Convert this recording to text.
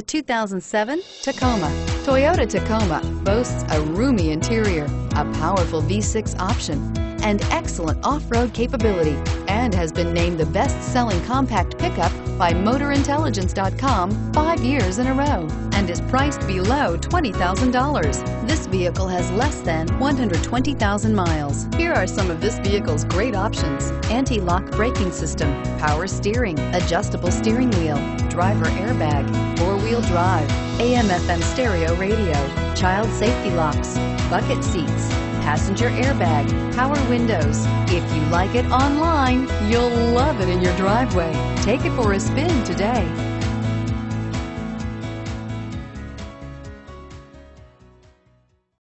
The 2007 Tacoma. Toyota Tacoma boasts a roomy interior, a powerful V6 option, and excellent off-road capability, and has been named the best-selling compact pickup by MotorIntelligence.com five years in a row, and is priced below $20,000. This vehicle has less than 120,000 miles. Here are some of this vehicle's great options. Anti-lock braking system, power steering, adjustable steering wheel, driver airbag, four-wheel drive, AM FM stereo radio, child safety locks, bucket seats, passenger airbag, power windows. If you like it online, you'll love it in your driveway. Take it for a spin today.